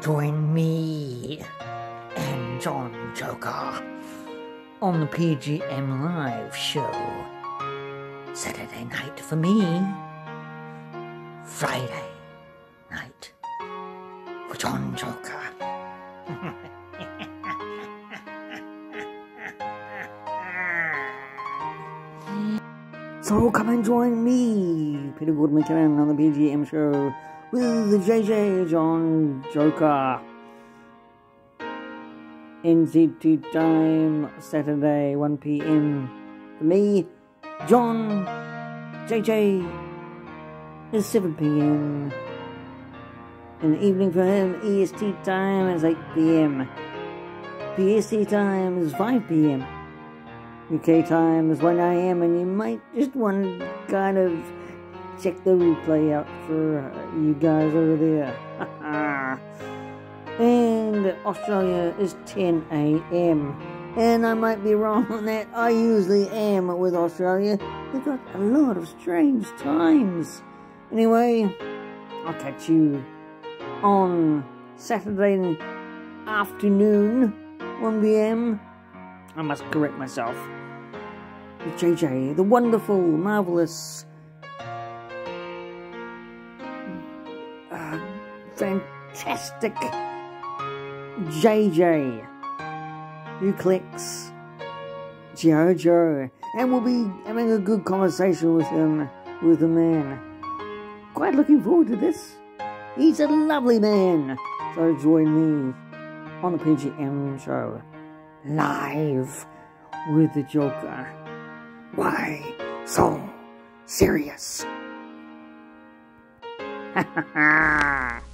Join me and John Joker on the PGM Live show. Saturday night for me, Friday night for John Joker. So come and join me, Peter Goodman, on the PGM show with the JJ John Joker. NZT time, Saturday, 1 pm. For me, John, JJ, is 7 pm. In the evening for him, EST time is 8 pm. PST time is 5 pm. UK time is 1 am, and you might just want kind of check the replay out for uh, you guys over there. and Australia is 10 am. And I might be wrong on that. I usually am with Australia. They've got a lot of strange times. Anyway, I'll catch you on Saturday afternoon, 1 pm. I must correct myself. JJ, the wonderful, marvelous, fantastic JJ, clicks Jojo, and we'll be having a good conversation with him, with the man. Quite looking forward to this. He's a lovely man. So join me on the PGM show live with the Joker. Why so serious? Ha ha ha!